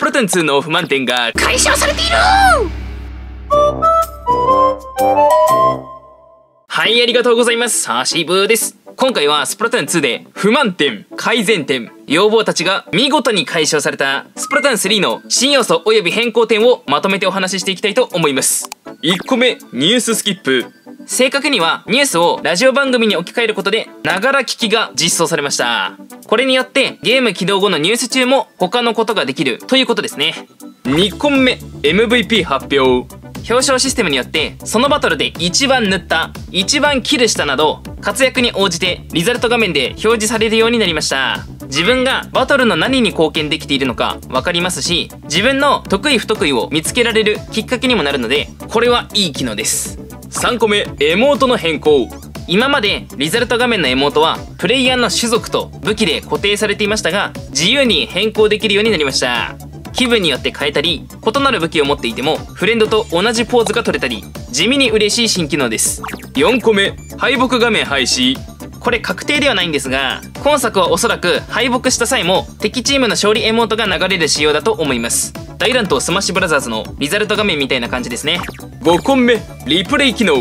プラトン2の不満点が解消されている。はいありがとうございます。ハシブーです今回はスプラトゥーン2で不満点改善点要望たちが見事に解消されたスプラトゥーン3の新要素及び変更点をまとめてお話ししていきたいと思います。1個目ニューススキップ。正確にはニュースをラジオ番組に置き換えることでながら聞きが実装されました。これによってゲーム起動後のニュース中も他のことができるということですね。2個目 MVP 発表。表彰システムによってそのバトルで一番塗った一番キルしたなど活躍に応じてリザルト画面で表示されるようになりました。自分がバトルの何に貢献できているのか分かりますし自分の得意不得意を見つけられるきっかけにもなるのでこれはいい機能です。3個目エモートの変更。今までリザルト画面のエモートはプレイヤーの種族と武器で固定されていましたが自由に変更できるようになりました気分によって変えたり異なる武器を持っていてもフレンドと同じポーズが取れたり地味に嬉しい新機能です。4個目敗北画面廃止。これ確定ではないんですが今作はおそらく敗北した際も敵チームの勝利エモートが流れる仕様だと思います。大乱闘スマッシュブラザーズのリザルト画面みたいな感じですね。5個目リプレイ機能。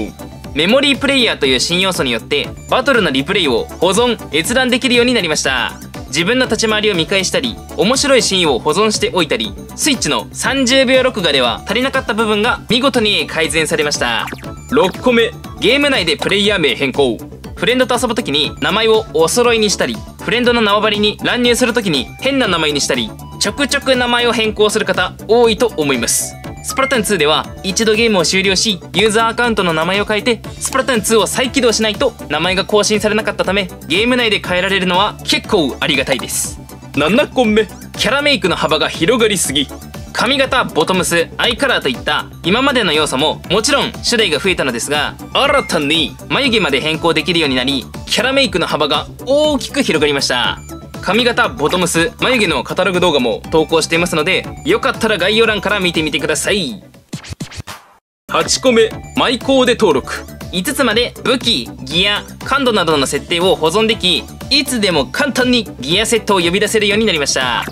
メモリープレイヤーという新要素によってバトルのリプレイを保存閲覧できるようになりました自分の立ち回りを見返したり面白いシーンを保存しておいたりスイッチの30秒録画では足りなかった部分が見事に改善されました。6個目。ゲーム内でプレイヤー名変更。フレンドと遊ぶ時に名前をお揃いにしたりフレンドの縄張りに乱入する時に変な名前にしたりちょくちょく名前を変更する方多いと思いますスプラトゥーン2では一度ゲームを終了しユーザーアカウントの名前を変えてスプラトゥーン2を再起動しないと名前が更新されなかったためゲーム内で変えられるのは結構ありがたいです。7個目。キャラメイクの幅が広がりすぎ髪型ボトムスアイカラーといった今までの要素ももちろん種類が増えたのですが新たに眉毛まで変更できるようになりキャラメイクの幅が大きく広がりました髪型ボトムス眉毛のカタログ動画も投稿していますのでよかったら概要欄から見てみてください。8個目マイコーデ登録。5つまで武器ギア感度などの設定を保存できいつでも簡単にギアセットを呼び出せるようになりました。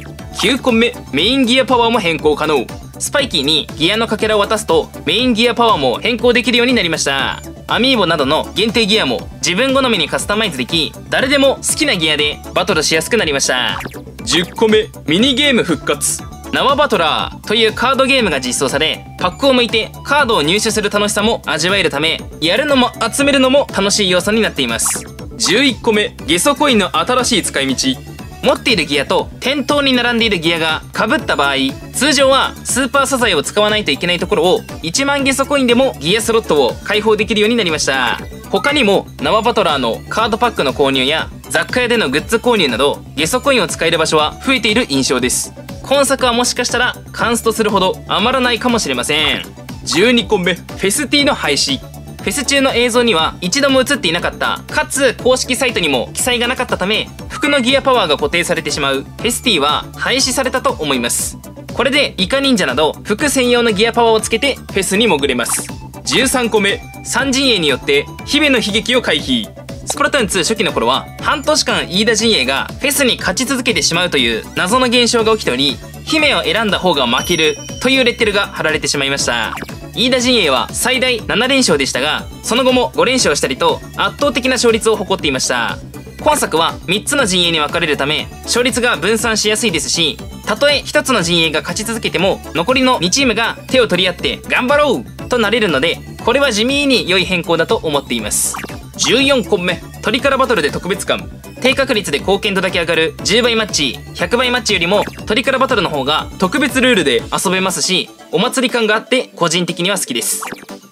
9個目メインギアパワーも変更可能。スパイキーにギアのかけらを渡すとメインギアパワーも変更できるようになりました。アミーボなどの限定ギアも自分好みにカスタマイズでき誰でも好きなギアでバトルしやすくなりました。10個目ミニゲーム復活。縄バトラーというカードゲームが実装されパックを向いてカードを入手する楽しさも味わえるためやるのも集めるのも楽しい要素になっています。11個目ゲソコインの新しい使い道持っているギアと店頭に並んでいるギアが被った場合通常はスーパー素材を使わないといけないところを1万ゲソコインでもギアスロットを開放できるようになりました。他にも縄バトラーのカードパックの購入や雑貨屋でのグッズ購入などゲソコインを使える場所は増えている印象です。今作はもしかしたらカンストするほど余らないかもしれません。12個目フェスティの廃止。フェス中の映像には一度も映っていなかったかつ公式サイトにも記載がなかったため服のギアパワーが固定されてしまうフェスティは廃止されたと思います。これでイカ忍者など服専用のギアパワーをつけてフェスに潜れます。13個目三陣営によって日々の悲劇を回避。スプラトゥーン2初期の頃は半年間飯田陣営がフェスに勝ち続けてしまうという謎の現象が起きており姫を選んだ方が負けるというレッテルが貼られてしまいました。飯田陣営は最大7連勝でしたがその後も5連勝したりと圧倒的な勝率を誇っていました。今作は3つの陣営に分かれるため勝率が分散しやすいですしたとえ1つの陣営が勝ち続けても残りの2チームが手を取り合って頑張ろうとなれるのでこれは地味に良い変更だと思っています。14個目トリカラバトルで特別感。低確率で貢献度だけ上がる10倍マッチ100倍マッチよりもトリカラバトルの方が特別ルールで遊べますしお祭り感があって個人的には好きです。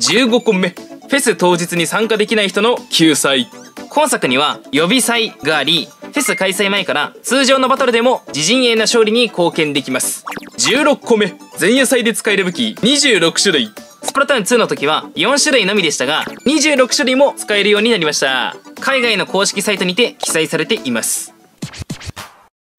15個目。フェス当日に参加できない人の救済。今作には予備祭がありフェス開催前から通常のバトルでも自陣営の勝利に貢献できます。16個目。前夜祭で使える武器。26種類。スプラトゥーン2の時は4種類のみでしたが26種類も使えるようになりました。海外の公式サイトにて記載されています。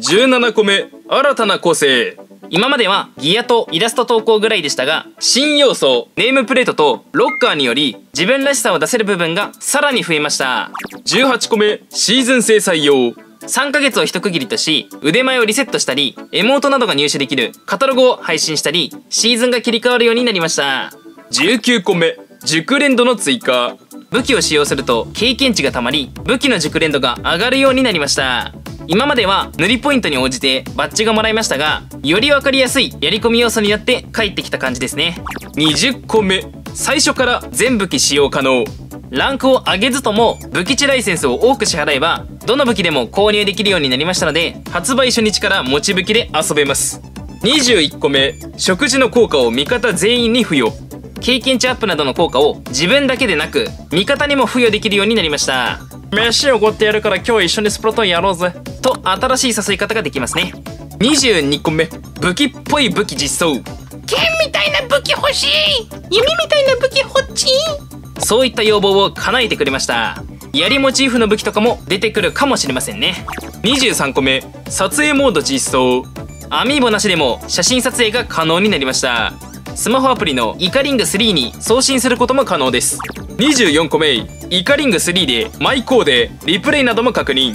17個目新たな個性。今まではギアとイラスト投稿ぐらいでしたが新要素ネームプレートとロッカーにより自分らしさを出せる部分がさらに増えました。18個目シーズン制採用。3ヶ月を一区切りとし腕前をリセットしたりエモートなどが入手できるカタログを配信したりシーズンが切り替わるようになりました。19個目熟練度の追加。武器を使用すると経験値がたまり武器の熟練度が上がるようになりました。今までは塗りポイントに応じてバッジがもらえましたがより分かりやすいやり込み要素になって帰ってきた感じですね。20個目。最初から全武器使用可能。ランクを上げずとも武器値ライセンスを多く支払えばどの武器でも購入できるようになりましたので発売初日から持ち武器で遊べます。21個目。食事の効果を味方全員に付与。経験値アップなどの効果を自分だけでなく味方にも付与できるようになりました飯をおごってやるから今日一緒にスプラトンやろうぜ。と新しい誘い方ができますね。22個目。武器っぽい武器実装。剣みたいな武器欲しい。弓みたいな武器欲しい。そういった要望を叶えてくれました。槍モチーフの武器とかも出てくるかもしれませんね。23個目。撮影モード実装。アミーボなしでも写真撮影が可能になりました。スマホアプリのイカリング3に送信することも可能です24個目。イカリング3でマイコーデリプレイなども確認。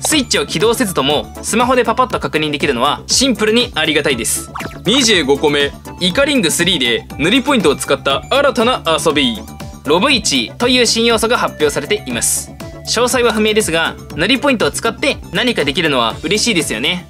スイッチを起動せずともスマホでパパッと確認できるのはシンプルにありがたいです。25個目。イカリング3で塗りポイントを使った新たな遊び。ロブ1という新要素が発表されています。詳細は不明ですが塗りポイントを使って何かできるのは嬉しいですよね。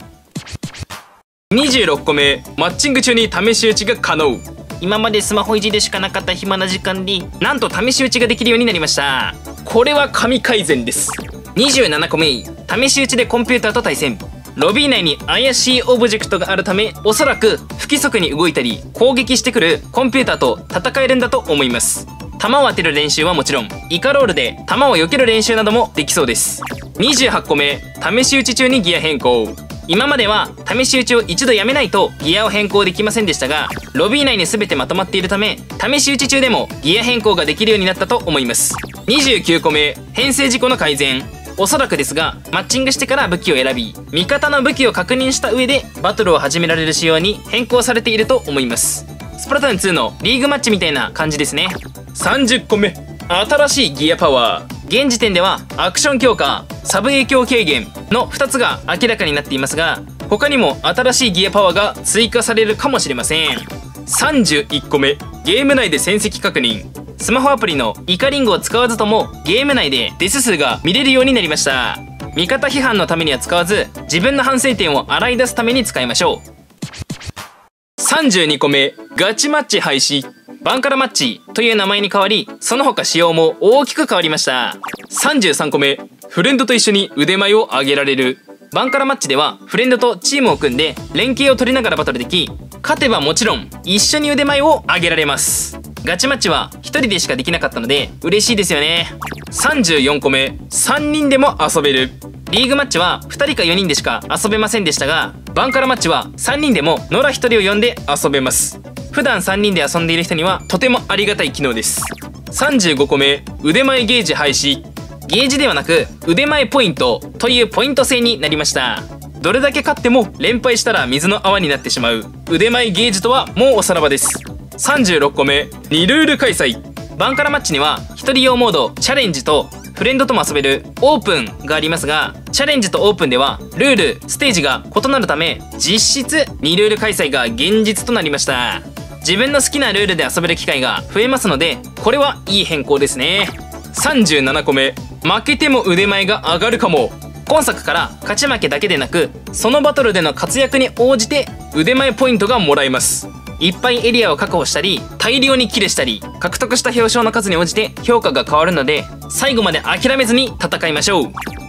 26個目。マッチング中に試し打ちが可能。今までスマホいじでしかなかった暇な時間になんと試し打ちができるようになりました。これは神改善です。27個目。試し打ちでコンピューターと対戦。ロビー内に怪しいオブジェクトがあるためおそらく不規則に動いたり攻撃してくるコンピューターと戦えるんだと思います。弾を当てる練習はもちろんイカロールで弾を避ける練習などもできそうです。28個目。試し打ち中にギア変更。今までは試し打ちを一度やめないとギアを変更できませんでしたがロビー内に全てまとまっているため試し打ち中でもギア変更ができるようになったと思います。29個目編成事故の改善。おそらくですがマッチングしてから武器を選び味方の武器を確認した上でバトルを始められる仕様に変更されていると思います。スプラトゥーン2のリーグマッチみたいな感じですね。30個目新しいギアパワー。現時点ではアクション強化サブ影響軽減の2つが明らかになっていますが他にも新しいギアパワーが追加されるかもしれません。31個目ゲーム内で戦績確認。スマホアプリのイカリングを使わずともゲーム内でデス数が見れるようになりました。味方批判のためには使わず自分の反省点を洗い出すために使いましょう。32個目ガチマッチ廃止。バンカラマッチという名前に変わりその他仕様も大きく変わりました。33個目フレンドと一緒に腕前を上げられる。バンカラマッチではフレンドとチームを組んで連携を取りながらバトルでき勝てばもちろん一緒に腕前を上げられます。ガチマッチは1人でしかできなかったので嬉しいですよね。34個目3人でも遊べる。リーグマッチは2人か4人でしか遊べませんでしたがバンカラマッチは3人でも野良1人を呼んで遊べます。普段3人で遊んでいる人にはとてもありがたい機能です。35個目腕前ゲージ廃止。ゲージではなく腕前ポイントというポイント制になりました。どれだけ勝っても連敗したら水の泡になってしまう。腕前ゲージとはもうおさらばです。36個目2ルール開催。バンカラマッチには1人用モードチャレンジとフレンドとも遊べるオープンがありますがチャレンジとオープンではルールステージが異なるため実質2ルール開催が現実となりました。自分の好きなルールで遊べる機会が増えますのでこれはいい変更ですね。37個目。負けても腕前が上がるかも。今作から勝ち負けだけでなくそのバトルでの活躍に応じて腕前ポイントがもらえます。いっぱいエリアを確保したり大量にキルしたり獲得した表彰の数に応じて評価が変わるので最後まで諦めずに戦いましょう。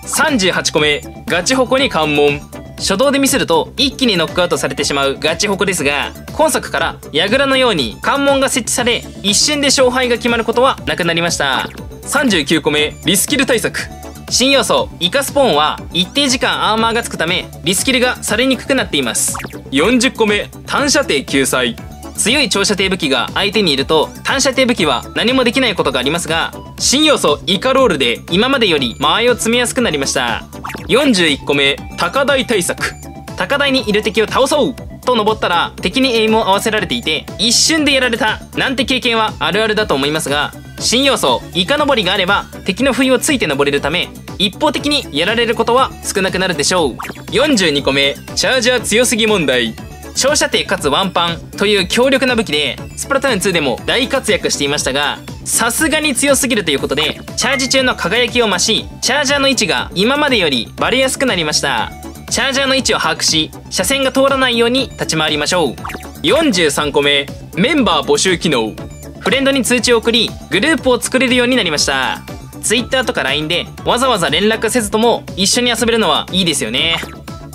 38個目。ガチホコに関門。初動でミスると一気にノックアウトされてしまうガチホコですが今作から櫓のように関門が設置され一瞬で勝敗が決まることはなくなりました。39個目リスキル対策。新要素イカスポーンは一定時間アーマーがつくためリスキルがされにくくなっています。40個目単射程救済。強い長射程武器が相手にいると単射程武器は何もできないことがありますが新要素イカロールで今までより間合いを積みやすくなりました。41個目高台対策。高台にいる敵を倒そう。と登ったら敵にエイムを合わせられていて一瞬でやられた。なんて経験はあるあるだと思いますが新要素イカ登りがあれば敵の不意をついて登れるため一方的にやられることは少なくなるでしょう。42個目チャージャー強すぎ問題。長射程かつワンパンという強力な武器でスプラトゥーン2でも大活躍していましたがさすがに強すぎるということでチャージ中の輝きを増しチャージャーの位置が今までよりバレやすくなりました。チャージャーの位置を把握し車線が通らないように立ち回りましょう。43個目メンバー募集機能。フレンドに通知を送りグループを作れるようになりました。Twitter とか LINE でわざわざ連絡せずとも一緒に遊べるのはいいですよね。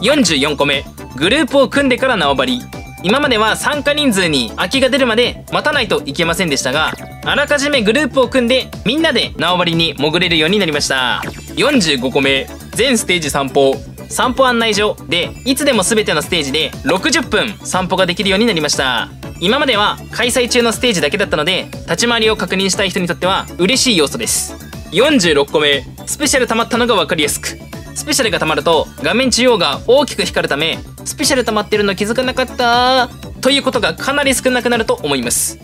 44個目グループを組んでから縄張り。今までは参加人数に空きが出るまで待たないといけませんでしたがあらかじめグループを組んでみんなで縄張りに潜れるようになりました。45個目全ステージ散歩。散歩案内所でいつでも全てのステージで60分散歩ができるようになりました。今までは開催中のステージだけだったので立ち回りを確認したい人にとっては嬉しい要素です。46個目スペシャル溜まったのが分かりやすく。スペシャルが溜まると画面中央が大きく光るためスペシャル溜まってるの気づかなかったということがかなり少なくなると思います。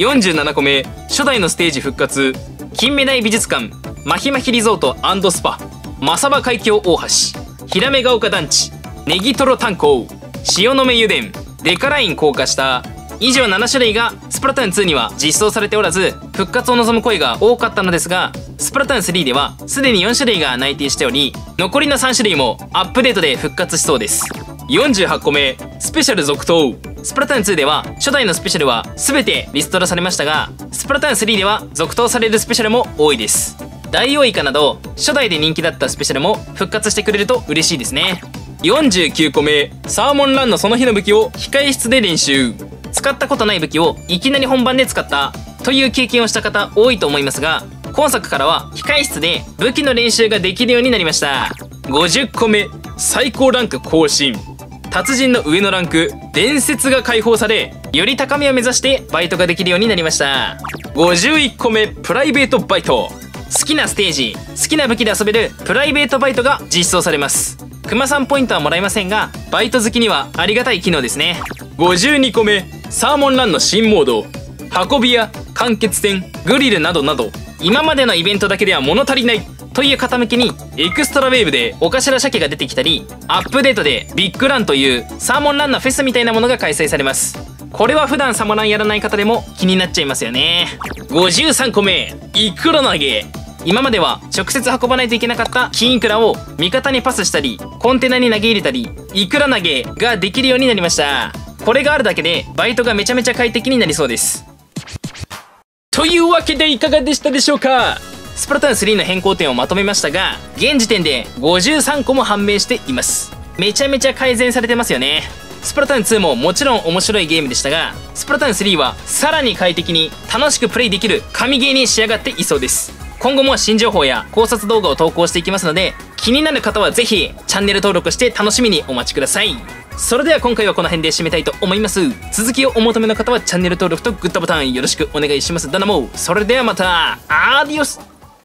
47個目初代のステージ復活金目鯛美術館マヒマヒリゾートスパマサバ海峡大橋ヒラメが丘団地ネギトロ炭鉱塩の目油田デカライン高架下以上7種類がスプラトゥーン2には実装されておらず復活を望む声が多かったのですがスプラトゥーン3ではすでに4種類が内定しており残りの3種類もアップデートで復活しそうです。48個目スペシャル続投。スプラトゥーン2では初代のスペシャルは全てリストラされましたがスプラトゥーン3では続投されるスペシャルも多いです。ダイオウイカなど初代で人気だったスペシャルも復活してくれると嬉しいですね。49個目サーモンランのその日の武器を控え室で練習。使ったことない武器をいきなり本番で使ったという経験をした方多いと思いますが今作からは控え室で武器の練習ができるようになりました。50個目最高ランク更新。達人の上のランク伝説が解放されより高みを目指してバイトができるようになりました。51個目プライベートバイト。好きなステージ好きな武器で遊べるプライベートバイトが実装されます。クマさんポイントはもらえませんがバイト好きにはありがたい機能ですね。52個目サーモンランの新モード運び屋間欠泉グリルなどなど今までのイベントだけでは物足りないという方向きにエクストラウェーブでお頭鮭が出てきたりアップデートでビッグランというサーモンランのフェスみたいなものが開催されます。これは普段サモランやらない方でも気になっちゃいますよね。53個目イクラ投げ。今までは直接運ばないといけなかった金イクラを味方にパスしたりコンテナに投げ入れたりイクラ投げができるようになりました。これがあるだけでバイトがめちゃめちゃ快適になりそうです。というわけでいかがでしたでしょうか？スプラトゥーン3の変更点をまとめましたが現時点で53個も判明しています。めちゃめちゃ改善されてますよね。スプラトゥーン2ももちろん面白いゲームでしたがスプラトゥーン3はさらに快適に楽しくプレイできる神ゲーに仕上がっていそうです。今後も新情報や考察動画を投稿していきますので気になる方はぜひチャンネル登録して楽しみにお待ちください。それでは今回はこの辺で締めたいと思います。続きをお求めの方はチャンネル登録とグッドボタンよろしくお願いします。ダナモそれではまた。アディオス。